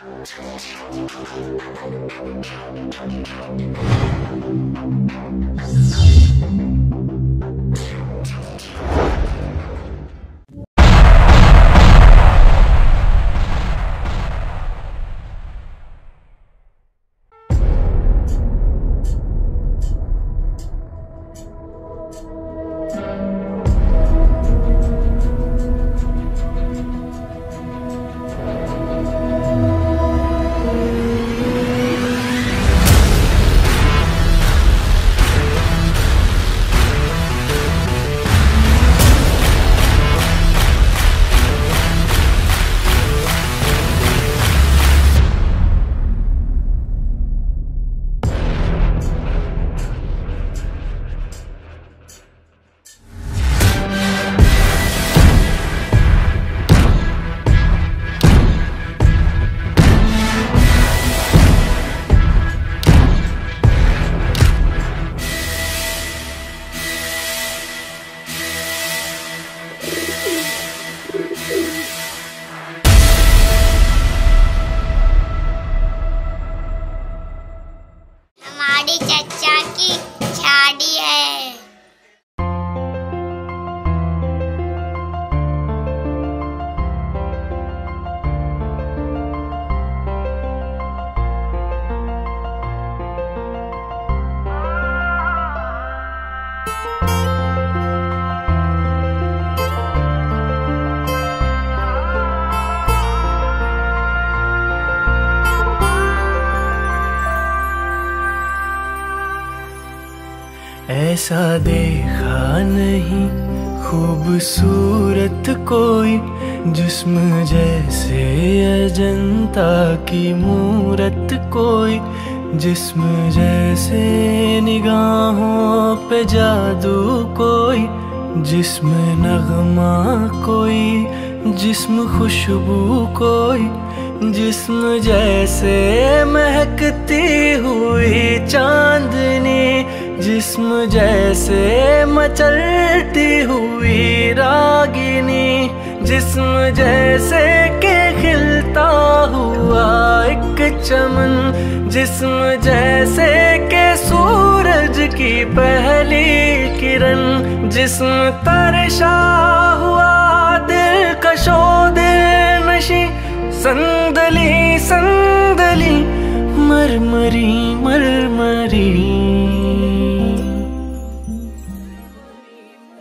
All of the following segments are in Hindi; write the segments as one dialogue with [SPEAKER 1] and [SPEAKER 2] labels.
[SPEAKER 1] Thank you. हमारी चचा की
[SPEAKER 2] ऐसा देखा नहीं। खूबसूरत कोई जिस्म जैसे अजंता की मूरत कोई जिस्म जैसे निगाहों पे जादू कोई जिस्म नगमा कोई जिस्म खुशबू कोई जिस्म जैसे महकती हुई चांदनी जिस्म जैसे मचलती हुई रागिनी, जिस्म जैसे के खिलता हुआ एक चमन, जिस्म जैसे के सूरज की पहली किरण, जिस्म तरशा हुआ दिल कशो दिल नशी, संदली संदली, मरमरी मरमरी।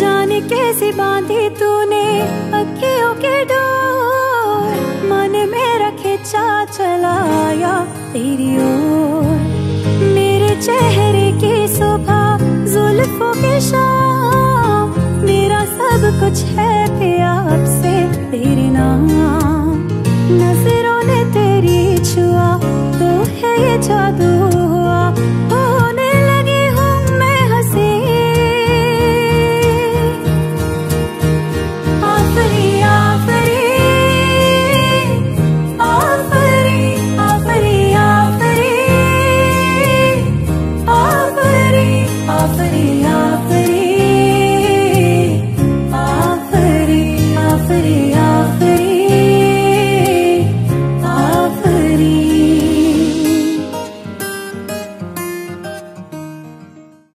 [SPEAKER 3] जाने कैसे बांधी तूने अखियों के डोर? मन में रखे चा चलाया तेरी ओर। मेरे चेहरे की सुबह जुल्फों की शाम। मेरा सब कुछ है प्यार से तेरे नाम। नज़रों ने तेरी छुआ तो है ये जादू।